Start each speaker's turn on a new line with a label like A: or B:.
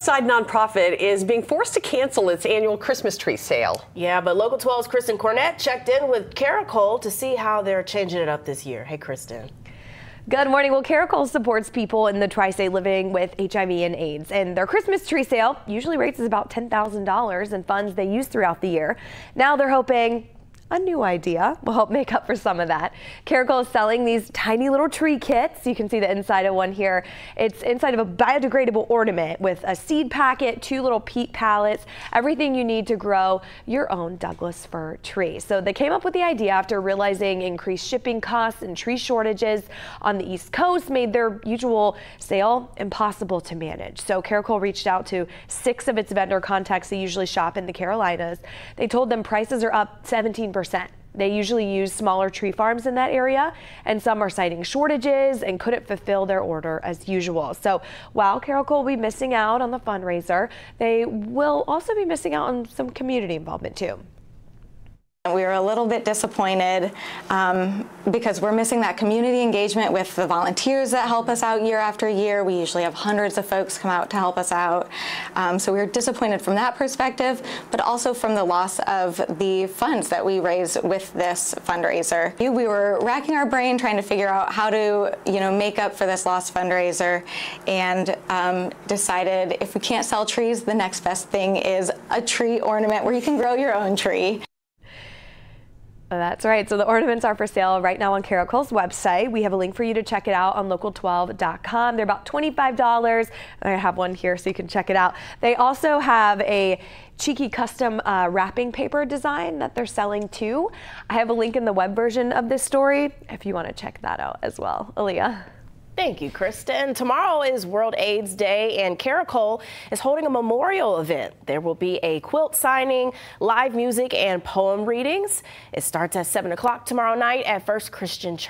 A: Side nonprofit is being forced to cancel its annual Christmas tree sale.
B: Yeah, but Local 12's Kristen Cornett checked in with Caracole to see how they're changing it up this year. Hey, Kristen.
C: Good morning. Well, Caracole supports people in the tri-state living with HIV and AIDS, and their Christmas tree sale usually raises about $10,000 in funds they use throughout the year. Now they're hoping a new idea will help make up for some of that. Caracole is selling these tiny little tree kits. You can see the inside of one here. It's inside of a biodegradable ornament with a seed packet, two little peat pallets, everything you need to grow your own Douglas fir tree. So they came up with the idea after realizing increased shipping costs and tree shortages on the East Coast made their usual sale impossible to manage. So Caracole reached out to six of its vendor contacts that usually shop in the Carolinas. They told them prices are up 17 percent They usually use smaller tree farms in that area, and some are citing shortages and couldn't fulfill their order as usual. So while Caracole will be missing out on the fundraiser, they will also be missing out on some community involvement too.
D: We were a little bit disappointed um, because we're missing that community engagement with the volunteers that help us out year after year. We usually have hundreds of folks come out to help us out. Um, so we were disappointed from that perspective, but also from the loss of the funds that we raise with this fundraiser. We were racking our brain trying to figure out how to, you know, make up for this lost fundraiser and um, decided if we can't sell trees, the next best thing is a tree ornament where you can grow your own tree.
C: That's right. So the ornaments are for sale right now on Caracole's website. We have a link for you to check it out on local12.com. They're about $25. I have one here so you can check it out. They also have a cheeky custom uh, wrapping paper design that they're selling too. I have a link in the web version of this story if you want to check that out as well. Aaliyah.
B: Thank you, Kristen. Tomorrow is World AIDS Day, and Caracole is holding a memorial event. There will be a quilt signing, live music, and poem readings. It starts at 7 o'clock tomorrow night at First Christian Church.